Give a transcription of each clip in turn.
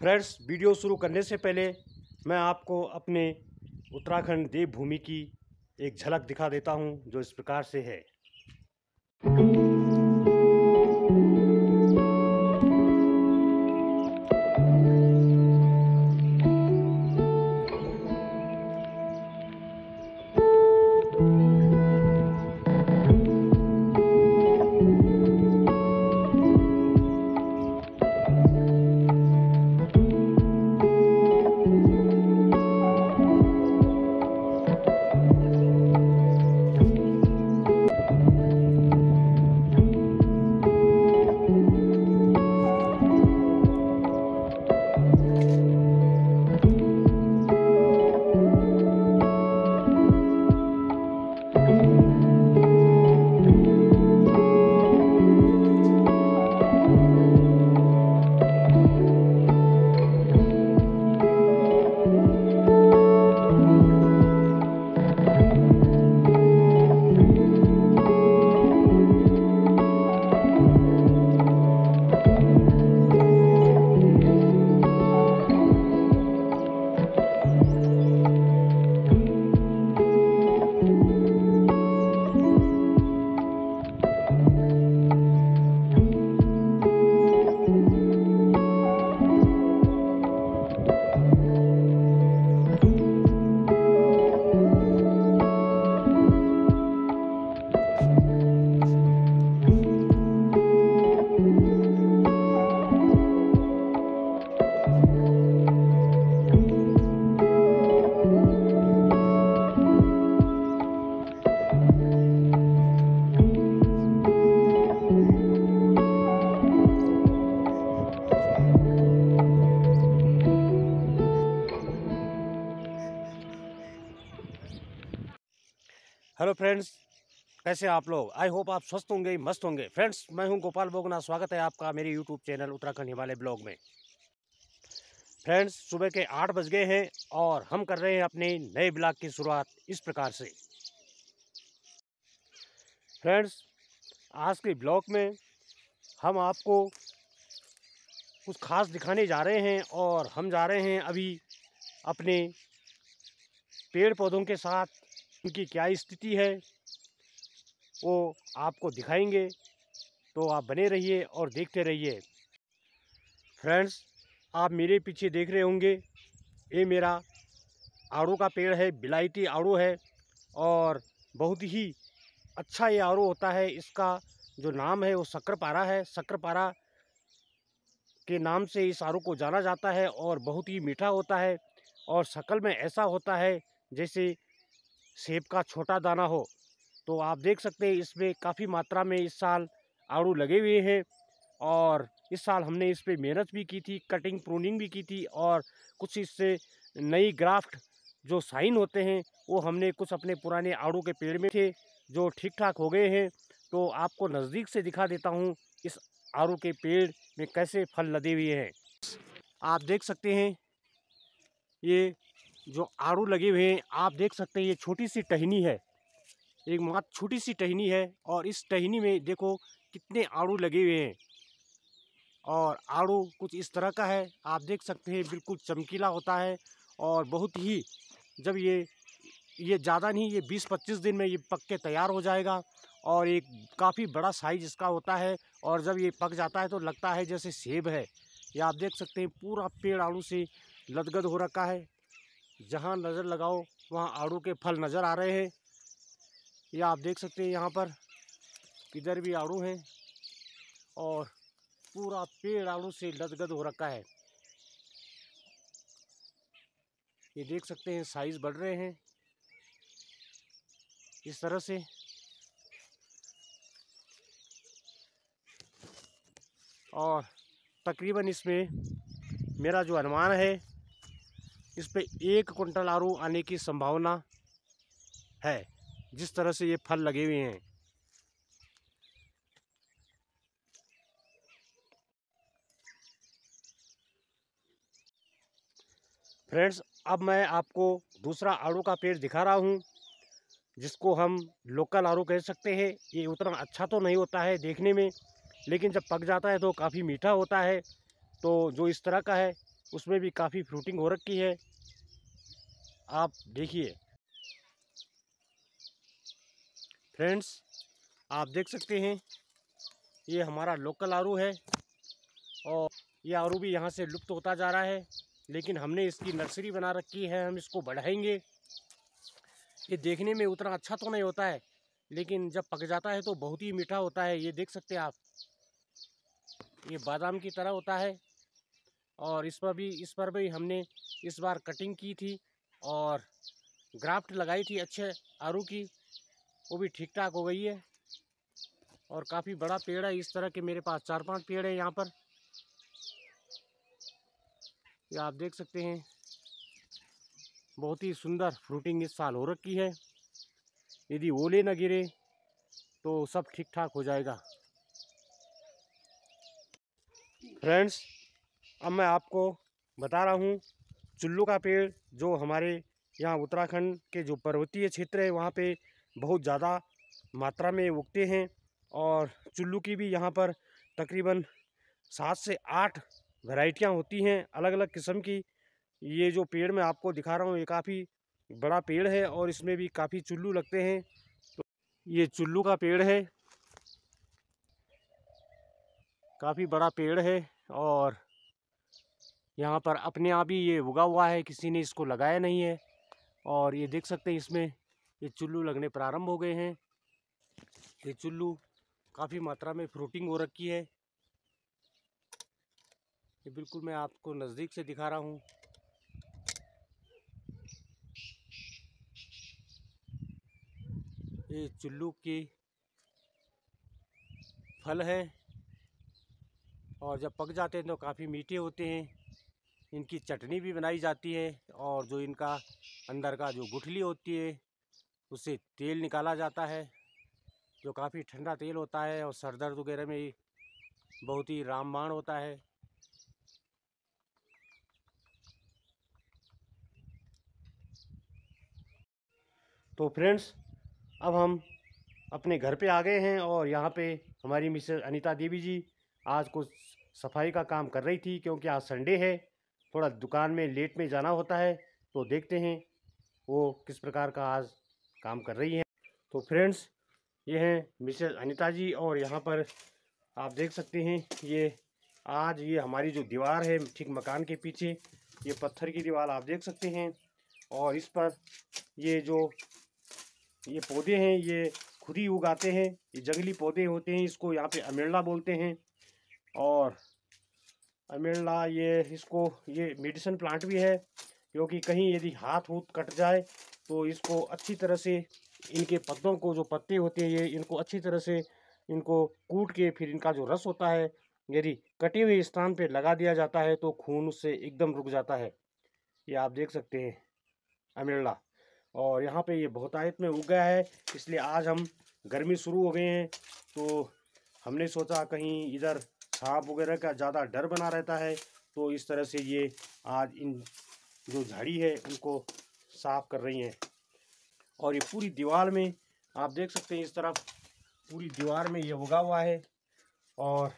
Friends, video शुरू करने से पहले मैं आपको अपने उत्तराखंड देवभूमि की एक झलक दिखा देता हूँ, जो इस प्रकार से है। हेलो फ्रेंड्स, कैसे आप लोग? आई होप आप स्वस्थ होंगे, मस्त होंगे। फ्रेंड्स, मैं हूँ गोपाल बोगना, स्वागत है आपका मेरे YouTube channel Uttarakhand Himalaya blog में। फ्रेंड्स, सुबह के आठ बज गए हैं और हम कर रहे हैं अपने नए ब्लॉग की शुरुआत इस प्रकार से। फ्रेंड्स, आज के ब्लॉग में हम आपको कुछ खास दिखाने जा रहे हैं और हम जा रहे हैं अभी अपने पेड़ पौधों के साथ उनकी क्या स्थिति है, वो आपको दिखाएँगे। तो आप बने रहिए और देखते रहिए। फ्रेंड्स, आप मेरे पीछे देख रहे होंगे, ये मेरा आड़ू का पेड़ है, बिलायती आड़ू है और बहुत ही अच्छा ये आड़ू होता है। इसका जो नाम है वो शक्करपारा है। शक्करपारा के नाम से इस आड़ू को जाना जाता है और बहुत ही मीठा होता है और शक्ल में ऐसा होता है जैसे सेब का छोटा दाना हो तो आप देख सकते हैं इसमें काफ़ी मात्रा में इस साल आड़ू लगे हुए हैं और इस साल हमने इस पर मेहनत भी की थी कटिंग प्रूनिंग भी की थी और कुछ इससे नई ग्राफ्ट जो साइन होते हैं, वो हमने कुछ अपने पुराने आड़ू के पेड़ में थे जो ठीक ठाक हो गए हैं। तो आपको नज़दीक से दिखा देता हूँ इस आड़ू के पेड़ में कैसे फल लदे हुए हैं। आप देख सकते हैं ये जो आड़ू लगे हुए हैं, आप देख सकते हैं ये छोटी सी टहनी है। एक मात्र छोटी सी टहनी है और इस टहनी में देखो कितने आड़ू लगे हुए हैं। और आड़ू कुछ इस तरह का है, आप देख सकते हैं बिल्कुल चमकीला होता है और बहुत ही जब ये ये ज़्यादा नहीं, ये 20-25 दिन में ये पक के तैयार हो जाएगा और एक काफ़ी बड़ा साइज़ इसका होता है और जब ये पक जाता है तो लगता है जैसे सेब है। ये आप देख सकते हैं पूरा पेड़ आड़ू से लदगद हो रखा है। जहाँ नज़र लगाओ, वहाँ आड़ू के फल नज़र आ रहे हैं। ये आप देख सकते हैं यहाँ पर इधर भी आड़ू हैं और पूरा पेड़ आड़ू से लदगद हो रखा है। ये देख सकते हैं साइज़ बढ़ रहे हैं। इस तरह से और तकरीबन इसमें मेरा जो अनुमान है इस पर एक कुंटल आलू आने की संभावना है, जिस तरह से ये फल लगे हुए हैं। फ्रेंड्स, अब मैं आपको दूसरा आड़ू का पेड़ दिखा रहा हूँ, जिसको हम लोकल आड़ू कह सकते हैं। ये उतना अच्छा तो नहीं होता है देखने में, लेकिन जब पक जाता है तो काफ़ी मीठा होता है। तो जो इस तरह का है उसमें भी काफ़ी फ्रूटिंग हो रखी है। आप देखिए। फ्रेंड्स, आप देख सकते हैं, ये हमारा लोकल आरू है और ये आरू भी यहाँ से लुप्त होता जा रहा है, लेकिन हमने इसकी नर्सरी बना रखी है, हम इसको बढ़ाएँगे। ये देखने में उतना अच्छा तो नहीं होता है, लेकिन जब पक जाता है तो बहुत ही मीठा होता है, ये देख सकते हैं आप। ये बादाम की तरह होता है। और इस पर भी, इस पर भी हमने इस बार कटिंग की थी और ग्राफ्ट लगाई थी अच्छे आरू की, वो भी ठीक ठाक हो गई है। और काफ़ी बड़ा पेड़ है, इस तरह के मेरे पास चार पाँच पेड़ हैं यहाँ पर। ये आप देख सकते हैं, बहुत ही सुंदर फ्रूटिंग इस साल हो रखी है। यदि ओले न गिरे तो सब ठीक ठाक हो जाएगा। फ्रेंड्स अब मैं आपको बता रहा हूँ, चुल्लू का पेड़ जो हमारे यहाँ उत्तराखंड के जो पर्वतीय क्षेत्र है, वहाँ पे बहुत ज़्यादा मात्रा में उगते हैं और चुल्लू की भी यहाँ पर तकरीबन सात से आठ वैरायटियाँ होती हैं। अलग अलग किस्म की ये जो पेड़ मैं आपको दिखा रहा हूँ, ये काफ़ी बड़ा पेड़ है और इसमें भी काफ़ी चुल्लू लगते हैं। तो ये चुल्लू का पेड़ है, काफ़ी बड़ा पेड़ है और यहाँ पर अपने आप ही ये उगा हुआ है, किसी ने इसको लगाया नहीं है। और ये देख सकते हैं इसमें, ये चुल्लू लगने प्रारंभ हो गए हैं। ये चुल्लू काफ़ी मात्रा में फ्रूटिंग हो रखी है। ये बिल्कुल मैं आपको नज़दीक से दिखा रहा हूँ। ये चुल्लू की फल है। और जब पक जाते हैं तो काफ़ी मीठे होते हैं। इनकी चटनी भी बनाई जाती है और जो इनका अंदर का जो गुठली होती है उससे तेल निकाला जाता है, जो काफ़ी ठंडा तेल होता है और सर दर्द वगैरह में बहुत ही रामबाण होता है। तो फ्रेंड्स, अब हम अपने घर पे आ गए हैं और यहाँ पे हमारी मिसेस अनीता देवी जी आज कुछ सफ़ाई का काम कर रही थी, क्योंकि आज संडे है। थोड़ा दुकान में लेट में जाना होता है तो देखते हैं वो किस प्रकार का आज काम कर रही हैं। तो फ्रेंड्स, ये हैं मिसेस अनिता जी और यहाँ पर आप देख सकते हैं, ये आज ये हमारी जो दीवार है ठीक मकान के पीछे, ये पत्थर की दीवार आप देख सकते हैं और इस पर ये जो, ये पौधे हैं, ये खुद ही उगाते हैं, ये जंगली पौधे होते हैं, इसको यहाँ पे अमेरला बोलते हैं और अमेरला ये इसको, ये मेडिसिन प्लांट भी है, क्योंकि कहीं यदि हाथ हूथ कट जाए तो इसको अच्छी तरह से इनके पत्तों को जो पत्ते होते हैं, ये इनको अच्छी तरह से इनको कूट के फिर इनका जो रस होता है, यदि कटे हुए स्थान पे लगा दिया जाता है तो खून उससे एकदम रुक जाता है। ये आप देख सकते हैं अमेरला और यहाँ पे ये बहुतायत में उग गया है, इसलिए आज हम गर्मी शुरू हो गए हैं तो हमने सोचा कहीं इधर सांप वगैरह का ज़्यादा डर बना रहता है तो इस तरह से ये आज इन जो झाड़ी है, उनको साफ़ कर रही हैं। और ये पूरी दीवार में, आप देख सकते हैं इस तरफ़, पूरी दीवार में ये उगा हुआ है। और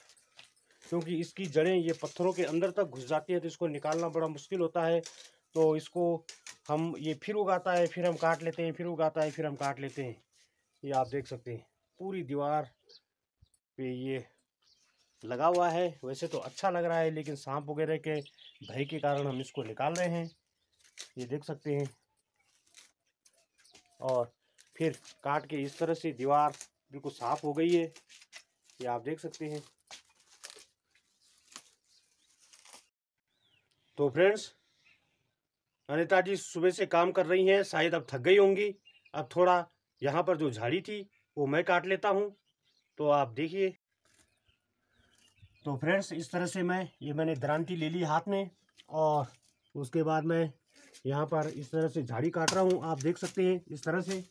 क्योंकि इसकी जड़ें ये पत्थरों के अंदर तक घुस जाती है तो इसको निकालना बड़ा मुश्किल होता है। तो इसको हम, ये फिर उगाता है, फिर हम काट लेते हैं, फिर उगाता है, फिर हम काट लेते हैं। ये आप देख सकते हैं, पूरी दीवार पे ये लगा हुआ है। वैसे तो अच्छा लग रहा है, लेकिन सांप वगैरह के भय के कारण हम इसको निकाल रहे हैं। ये देख सकते हैं। और फिर काट के इस तरह से दीवार बिल्कुल साफ़ हो गई है। ये आप देख सकते हैं। तो फ्रेंड्स, अनिता जी सुबह से काम कर रही हैं, शायद अब थक गई होंगी। अब थोड़ा यहाँ पर जो झाड़ी थी, वो मैं काट लेता हूँ। तो आप देखिए। तो फ्रेंड्स, इस तरह से मैं, ये मैंने द्रांति ले ली हाथ में और उसके बाद मैं यहाँ पर इस तरह से झाड़ी काट रहा हूँ। आप देख सकते हैं इस तरह से।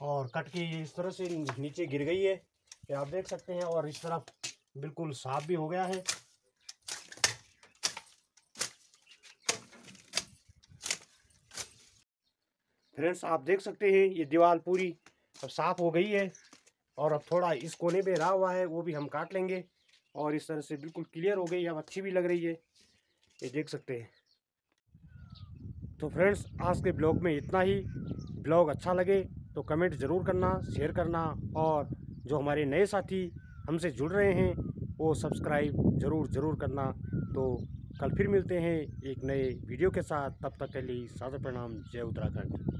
और कट के ये इस तरह से नीचे गिर गई है, ये आप देख सकते हैं और इस तरफ़ बिल्कुल साफ़ भी हो गया है। फ्रेंड्स आप देख सकते हैं, ये दीवार पूरी अब साफ़ हो गई है और अब थोड़ा इस कोने पे रहा हुआ है, वो भी हम काट लेंगे और इस तरह से बिल्कुल क्लियर हो गई अब अच्छी भी लग रही है। ये देख सकते हैं। तो फ्रेंड्स आज के ब्लॉग में इतना ही। ब्लॉग अच्छा लगे तो कमेंट ज़रूर करना शेयर करना और जो हमारे नए साथी हमसे जुड़ रहे हैं, वो सब्सक्राइब ज़रूर ज़रूर करना। तो कल फिर मिलते हैं एक नए वीडियो के साथ। तब तक के लिए सादर प्रणाम, जय उत्तराखंड।